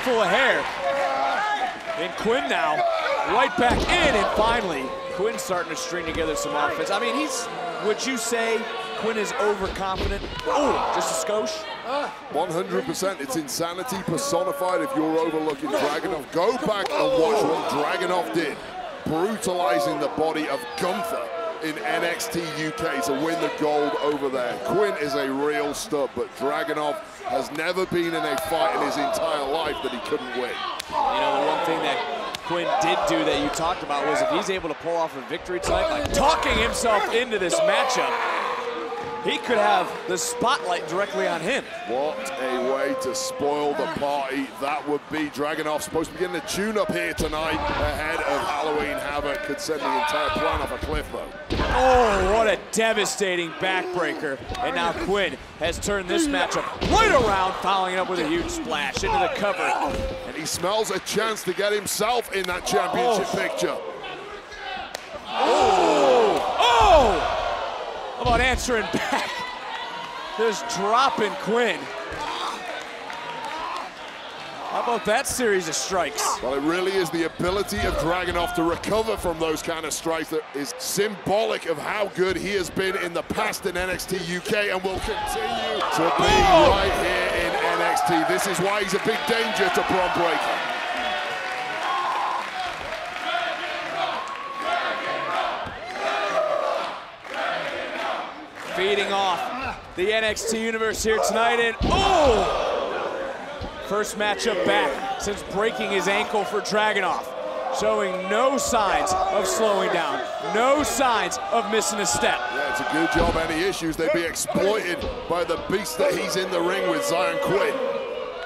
full of hair. And Quinn now, right back in, and finally, Quinn starting to string together some offense. I mean, he's, would you say Quinn is overconfident? Oh, just a skosh? 100%. It's insanity personified if you're overlooking Dragunov. Go back and watch what Dragunov did, brutalizing the body of Gunther in NXT UK to win the gold over there. Quinn is a real stud, but Dragunov has never been in a fight in his entire life that he couldn't win. You know, the one thing that Quinn did do that you talked about was if he's able to pull off a victory tonight by talking himself into this matchup, he could have the spotlight directly on him. What a way to spoil the party that would be. Dragunov supposed to be getting a tune-up here tonight ahead of Halloween Havoc. Could send the entire plan off a cliff, though. Oh, what a devastating backbreaker. And now Quinn has turned this matchup right around, following it up with a huge splash into the cover. And he smells a chance to get himself in that championship Oh. picture. Oh! How about answering back? Just dropping Quinn. How about that series of strikes? Well, it really is the ability of Dragunov to recover from those kind of strikes that is symbolic of how good he has been in the past in NXT UK and will continue to be Oh! right here in NXT. This is why he's a big danger to Bron Breakker. Feeding off the NXT Universe here tonight, and oh! First matchup back since breaking his ankle for Dragunov. Showing no signs of slowing down, no signs of missing a step. Yeah, it's a good job. Any issues, they'd be exploited by the beast that he's in the ring with, Xyon Quinn.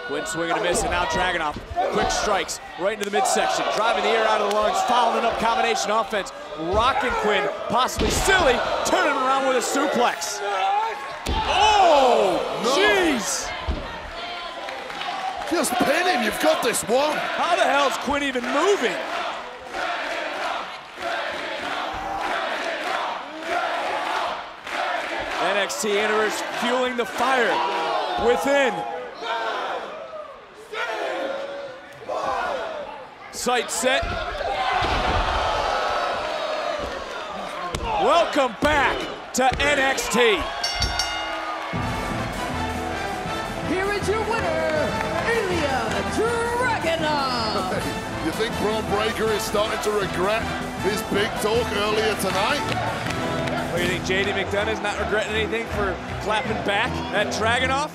Quinn swinging a miss, and now Dragunov. Quick strikes right into the midsection, driving the air out of the lungs, following up combination offense, rocking Quinn, possibly silly, turning around with a suplex. Oh, No. jeez! Just pin him, you've got this one. How the hell is Quinn even moving? NXT Universe fueling the fire within. Sight set. Welcome back to NXT. Here is your winner, Ilja Dragunov. You think Bron Breakker is starting to regret his big talk earlier tonight? What do you think, JD McDonagh's not regretting anything for clapping back at Dragunov?